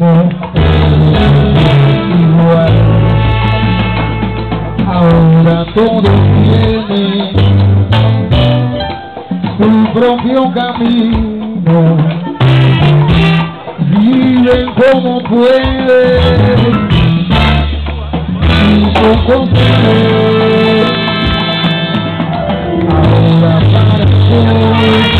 ser igual. Ahora todo tiene su propio camino. Viven como pueden y poco Ahora para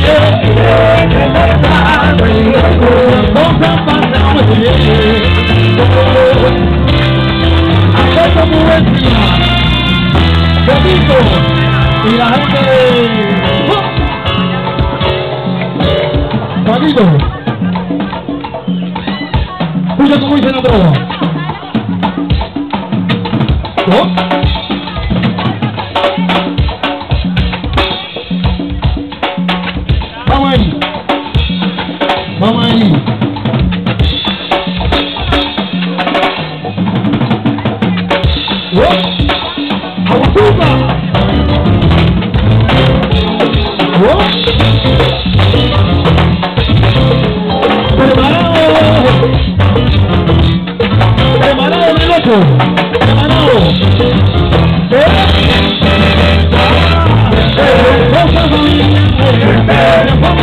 y la gente Juanito Escucha cómo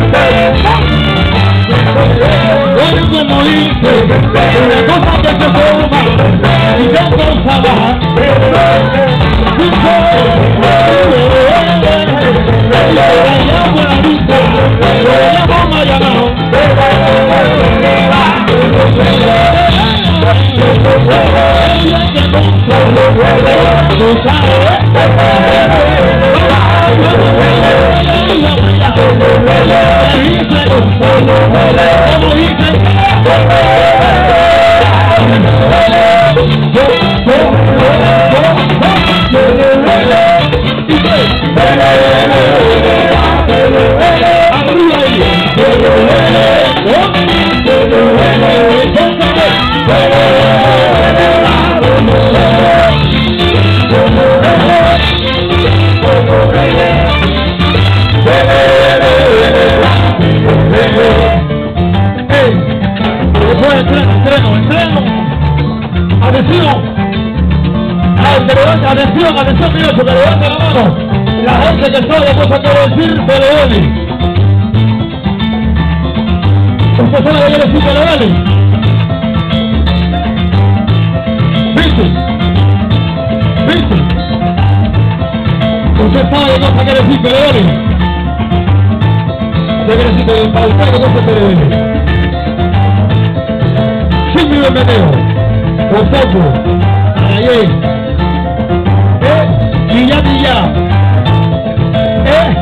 Eres como Yeah. Oh, estreno, estreno, Atención. atención, ah, atención, mira, la mano. La gente que sabe cosa quiere decir, que le Usted sabe que quiere decir, que le ¿Viste? ¿Viste? Usted sabe cosa decir, que le decir mmiri omenala ofebu aye e yiya bi ya e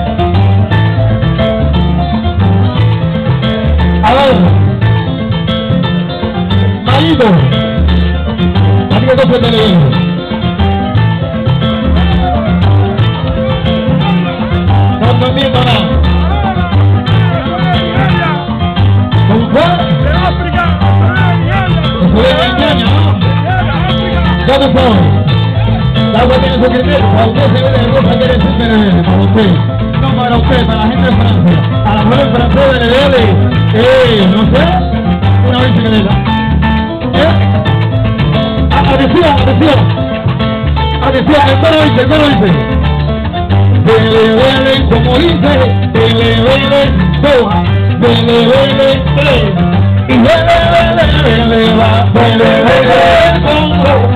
alawo marido adigun tó fẹ́ tẹ́lẹ̀ yìí. Robinson. La agua tiene su criterio. Para usted, señora de Rosa, quiere para usted. No para usted, para la gente de Francia. A la mujer francesa de Dele. Eh, no sé. Una vez bicicleta. ¿Eh? Atención, atención. Atención, que coro dice, el coro dice. Dele, dele, como dice. Dele, dele, Doha. Dele, dele, tres. Y dele, dele, dele, va. Dele, dele, Congo.